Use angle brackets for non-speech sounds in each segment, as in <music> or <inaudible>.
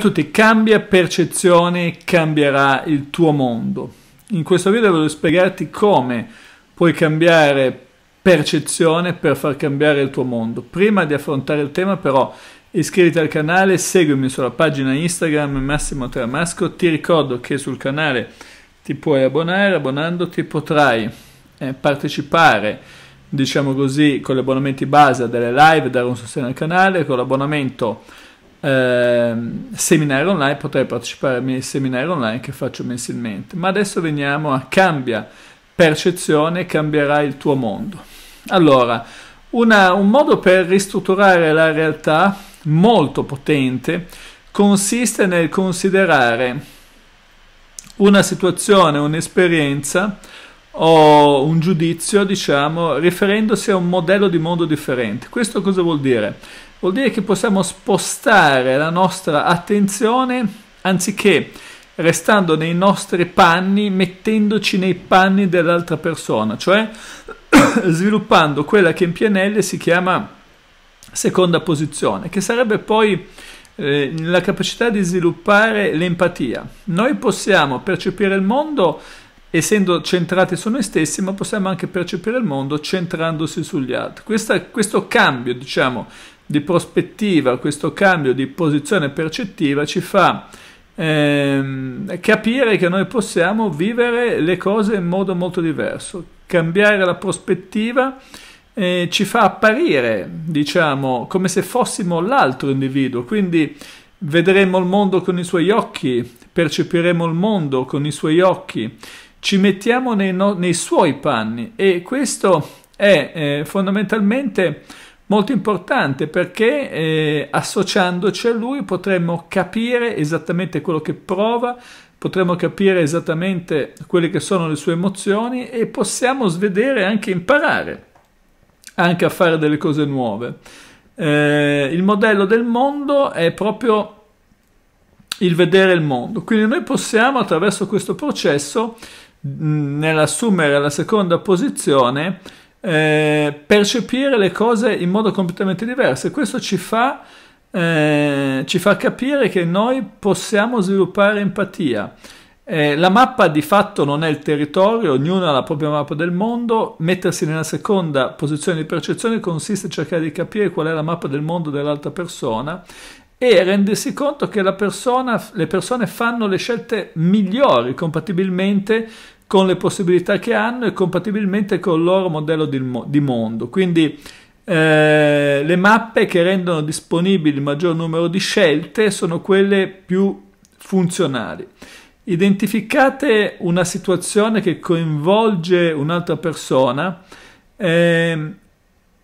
tutti, cambia percezione, cambierà il tuo mondo. In questo video voglio spiegarti come puoi cambiare percezione per far cambiare il tuo mondo. Prima di affrontare il tema però iscriviti al canale, seguimi sulla pagina Instagram Massimo Tramasco, ti ricordo che sul canale ti puoi abbonare, abbonandoti potrai eh, partecipare diciamo così con gli abbonamenti base a delle live, dare un sostegno al canale, con l'abbonamento eh, seminari online, potrai partecipare ai miei seminari online che faccio mensilmente. Ma adesso veniamo a cambia percezione, cambierà il tuo mondo. Allora, una, un modo per ristrutturare la realtà molto potente consiste nel considerare una situazione, un'esperienza o un giudizio, diciamo, riferendosi a un modello di mondo differente. Questo cosa vuol dire? Vuol dire che possiamo spostare la nostra attenzione anziché restando nei nostri panni, mettendoci nei panni dell'altra persona, cioè <clears throat> sviluppando quella che in PNL si chiama seconda posizione, che sarebbe poi eh, la capacità di sviluppare l'empatia. Noi possiamo percepire il mondo essendo centrati su noi stessi, ma possiamo anche percepire il mondo centrandosi sugli altri. Questa, questo cambio, diciamo, di prospettiva, questo cambio di posizione percettiva ci fa ehm, capire che noi possiamo vivere le cose in modo molto diverso. Cambiare la prospettiva eh, ci fa apparire, diciamo, come se fossimo l'altro individuo, quindi vedremo il mondo con i suoi occhi, percepiremo il mondo con i suoi occhi, ci mettiamo nei, no, nei suoi panni e questo è eh, fondamentalmente molto importante perché eh, associandoci a lui potremmo capire esattamente quello che prova, potremmo capire esattamente quelle che sono le sue emozioni e possiamo svedere anche imparare anche a fare delle cose nuove. Eh, il modello del mondo è proprio il vedere il mondo, quindi noi possiamo attraverso questo processo, nell'assumere la seconda posizione, eh, percepire le cose in modo completamente diverso e questo ci fa, eh, ci fa capire che noi possiamo sviluppare empatia. Eh, la mappa di fatto non è il territorio, ognuno ha la propria mappa del mondo, mettersi nella seconda posizione di percezione consiste in cercare di capire qual è la mappa del mondo dell'altra persona e rendersi conto che persona, le persone fanno le scelte migliori compatibilmente con le possibilità che hanno e compatibilmente con il loro modello di, di mondo. Quindi eh, le mappe che rendono disponibili il maggior numero di scelte sono quelle più funzionali. Identificate una situazione che coinvolge un'altra persona, eh,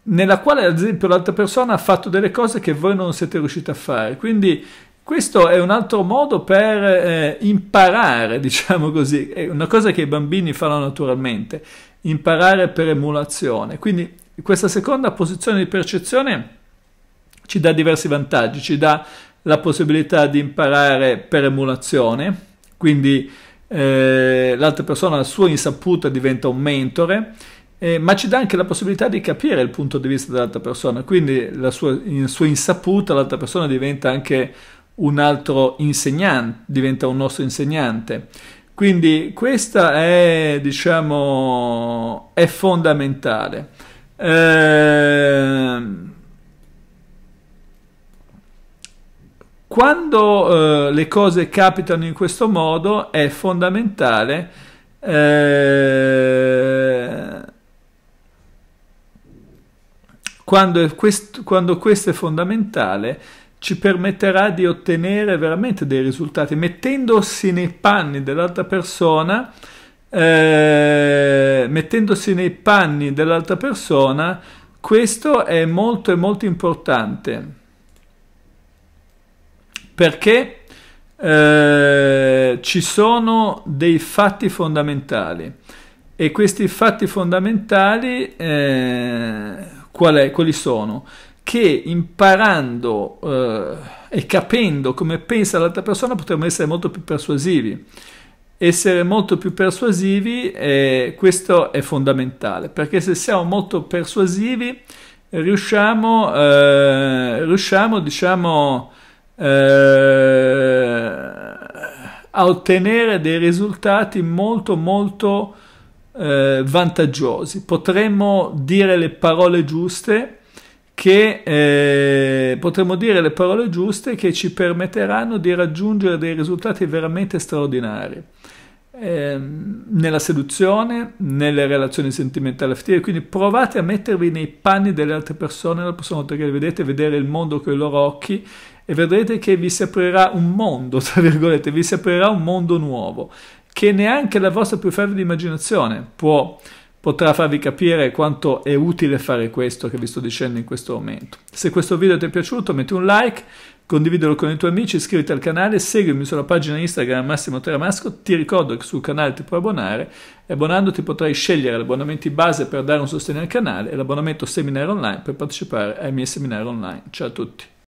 nella quale ad esempio l'altra persona ha fatto delle cose che voi non siete riusciti a fare. Quindi questo è un altro modo per eh, imparare, <laughs> diciamo così, è una cosa che i bambini fanno naturalmente, imparare per emulazione. Quindi questa seconda posizione di percezione ci dà diversi vantaggi, ci dà la possibilità di imparare per emulazione, quindi eh, l'altra persona a sua insaputa diventa un mentore, eh, ma ci dà anche la possibilità di capire il punto di vista dell'altra persona, quindi la sua, in sua insaputa l'altra persona diventa anche un altro insegnante, diventa un nostro insegnante. Quindi questa è, diciamo, è fondamentale. Eh, quando eh, le cose capitano in questo modo è fondamentale eh, quando, quest, quando questo è fondamentale ci permetterà di ottenere veramente dei risultati mettendosi nei panni dell'altra persona eh, mettendosi nei panni dell'altra persona questo è molto e molto importante perché eh, ci sono dei fatti fondamentali e questi fatti fondamentali eh, qual è, quali sono? Che imparando eh, e capendo come pensa l'altra persona potremmo essere molto più persuasivi. Essere molto più persuasivi, eh, questo è fondamentale, perché se siamo molto persuasivi riusciamo, eh, riusciamo diciamo, eh, a ottenere dei risultati molto molto eh, vantaggiosi. Potremmo dire le parole giuste che eh, potremmo dire le parole giuste che ci permetteranno di raggiungere dei risultati veramente straordinari. Eh, nella seduzione, nelle relazioni sentimentali affettive, quindi provate a mettervi nei panni delle altre persone la prossima volta che le vedete, vedere il mondo con i loro occhi e vedrete che vi si aprirà un mondo, <laughs> tra virgolette, vi si aprirà un mondo nuovo che neanche la vostra più fervida immaginazione può potrà farvi capire quanto è utile fare questo che vi sto dicendo in questo momento. Se questo video ti è piaciuto metti un like, condividilo con i tuoi amici, iscriviti al canale, seguimi sulla pagina Instagram Massimo Teramasco, ti ricordo che sul canale ti puoi abbonare e abbonandoti potrai scegliere l'abbonamento base per dare un sostegno al canale e l'abbonamento seminario online per partecipare ai miei seminari online. Ciao a tutti!